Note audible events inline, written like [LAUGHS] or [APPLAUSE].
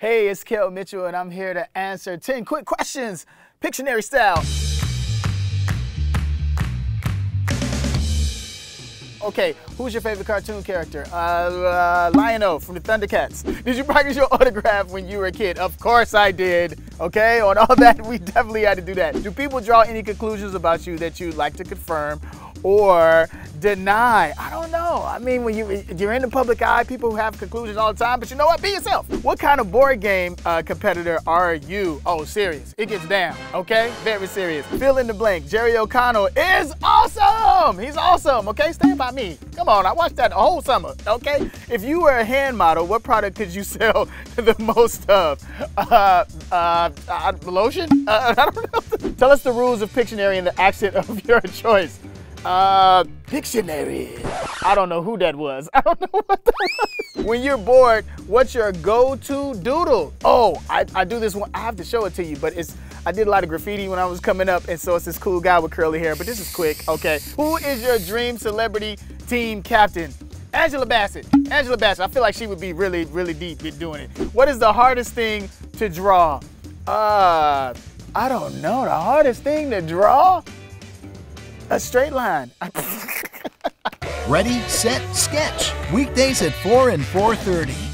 Hey, it's Kel Mitchell, and I'm here to answer 10 quick questions, Pictionary style. Okay, who's your favorite cartoon character? Uh, uh, Lion-O from the Thundercats. Did you practice your [LAUGHS] autograph when you were a kid? Of course I did. Okay, on all that, we definitely had to do that. Do people draw any conclusions about you that you'd like to confirm or deny. I don't know. I mean, when you, you're in the public eye, people have conclusions all the time, but you know what? Be yourself. What kind of board game uh, competitor are you? Oh, serious. It gets down, okay? Very serious. Fill in the blank. Jerry O'Connell is awesome. He's awesome, okay? Stand by me. Come on, I watched that the whole summer, okay? If you were a hand model, what product could you [LAUGHS] sell the most of? Uh, uh, uh lotion? Uh, [LAUGHS] I don't know. Tell us the rules of Pictionary in the accent of your [LAUGHS] choice. Uh, Pictionary. I don't know who that was. [LAUGHS] I don't know what that was. When you're bored, what's your go-to doodle? Oh, I, I do this one. I have to show it to you, but it's I did a lot of graffiti when I was coming up, and so it's this cool guy with curly hair, but this is quick, okay. Who is your dream celebrity team captain? Angela Bassett. Angela Bassett. I feel like she would be really, really deep in doing it. What is the hardest thing to draw? Uh, I don't know. The hardest thing to draw? A straight line. [LAUGHS] Ready, set, sketch. Weekdays at 4 and 4.30.